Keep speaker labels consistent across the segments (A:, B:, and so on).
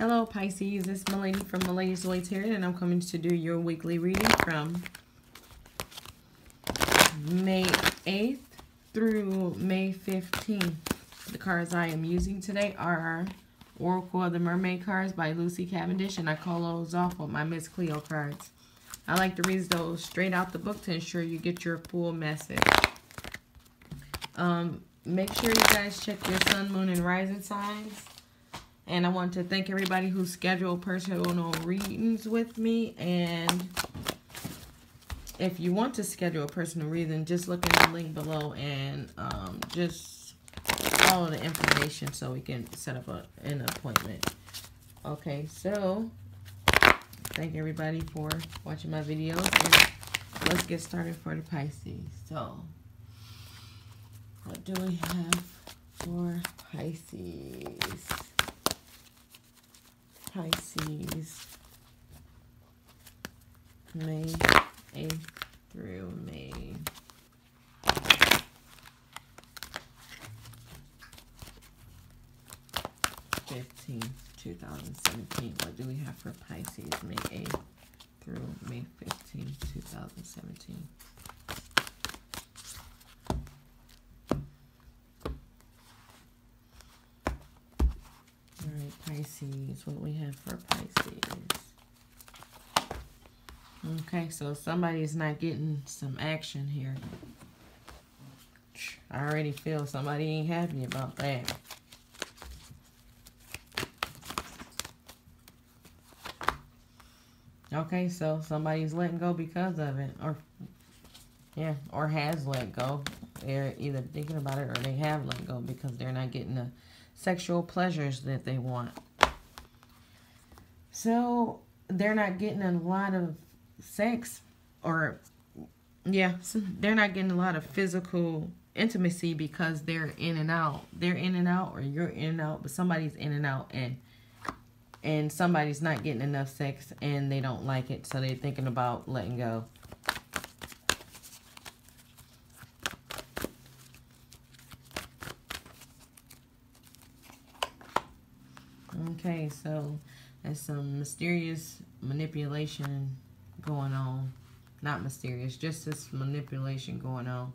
A: Hello Pisces, it's Malady from Malady's Way Tarot and I'm coming to do your weekly reading from May 8th through May 15th. The cards I am using today are Oracle of the Mermaid cards by Lucy Cavendish and I call those off with my Miss Cleo cards. I like to read those straight out the book to ensure you get your full message. Um, make sure you guys check your sun, moon, and rising signs. And I want to thank everybody who scheduled personal readings with me. And if you want to schedule a personal reading, just look in the link below and um, just follow the information so we can set up a, an appointment. Okay, so thank everybody for watching my videos. And let's get started for the Pisces. So, what do we have for Pisces? Pisces, May 8th through May 15th, 2017. What do we have for Pisces, May 8th through May 15th, 2017? Pisces. What we have for Pisces. Okay, so somebody's not getting some action here. I already feel somebody ain't happy about that. Okay, so somebody's letting go because of it. Or, yeah, or has let go. They're either thinking about it or they have let go because they're not getting the sexual pleasures that they want. So they're not getting a lot of sex or yeah, they're not getting a lot of physical intimacy because they're in and out. They're in and out or you're in and out, but somebody's in and out and and somebody's not getting enough sex and they don't like it, so they're thinking about letting go. Okay, so there's some mysterious manipulation going on. Not mysterious, just this manipulation going on.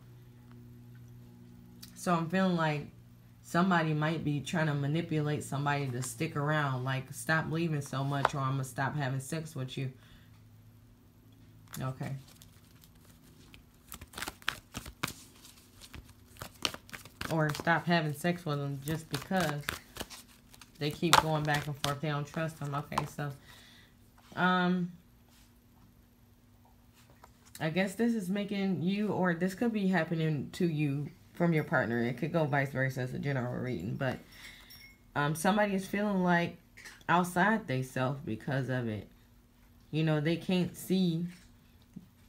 A: So I'm feeling like somebody might be trying to manipulate somebody to stick around. Like, stop leaving so much or I'm going to stop having sex with you. Okay. Or stop having sex with them just because they keep going back and forth. They don't trust them. Okay, so, um, I guess this is making you, or this could be happening to you from your partner. It could go vice versa as a general reading, but um, somebody is feeling like outside they self because of it. You know, they can't see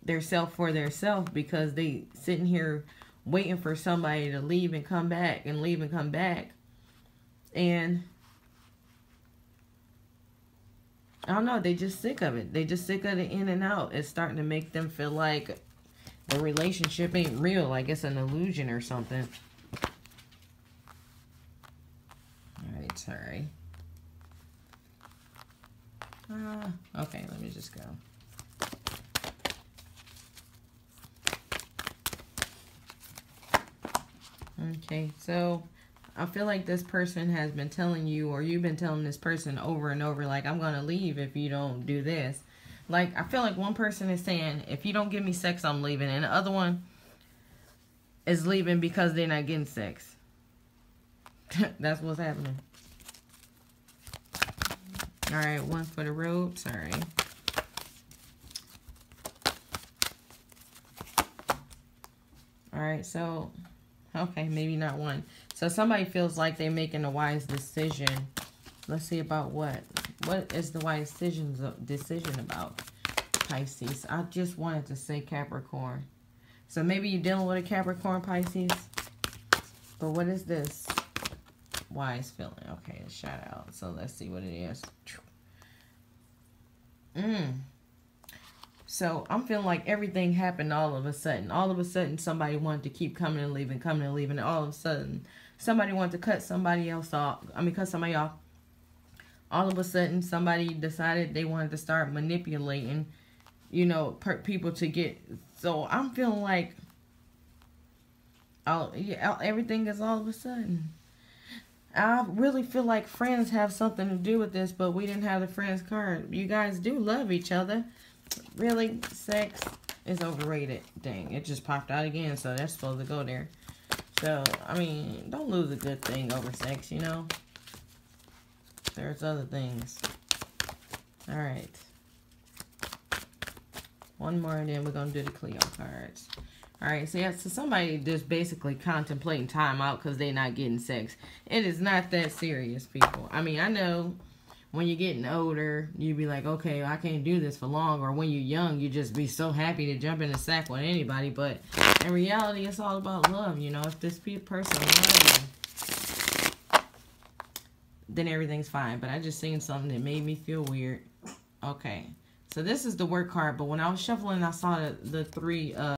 A: their self for their self because they sitting here waiting for somebody to leave and come back and leave and come back. And I don't know. They just sick of it. They just sick of the in and out. It's starting to make them feel like the relationship ain't real. Like it's an illusion or something. Alright, sorry. Uh, okay, let me just go. Okay, so I feel like this person has been telling you or you've been telling this person over and over like I'm going to leave if you don't do this. Like I feel like one person is saying if you don't give me sex I'm leaving and the other one is leaving because they're not getting sex. That's what's happening. All right, one for the road. Sorry. All right, so Okay, maybe not one. So somebody feels like they're making a wise decision. Let's see about what. What is the wise decisions uh, decision about, Pisces? I just wanted to say Capricorn. So maybe you're dealing with a Capricorn, Pisces. But what is this wise feeling? Okay, a shout out. So let's see what it is. Mmm. So I'm feeling like everything happened all of a sudden. All of a sudden, somebody wanted to keep coming and leaving, coming and leaving. And all of a sudden, somebody wanted to cut somebody else off. I mean, cut somebody off. all of a sudden somebody decided they wanted to start manipulating, you know, people to get. So I'm feeling like, oh yeah, everything is all of a sudden. I really feel like friends have something to do with this, but we didn't have the friends card. You guys do love each other. Really, sex is overrated. Dang, it just popped out again, so that's supposed to go there. So, I mean, don't lose a good thing over sex, you know? There's other things. Alright. One more, and then we're going to do the Cleo cards. Alright, so yeah, so somebody just basically contemplating time out because they're not getting sex. It is not that serious, people. I mean, I know when you're getting older, you'd be like, okay, I can't do this for long. Or when you're young, you just be so happy to jump in a sack with anybody. But in reality, it's all about love. You know, if this person loves you, then everything's fine. But I just seen something that made me feel weird. Okay. So this is the work card. But when I was shuffling, I saw the, the three... Uh,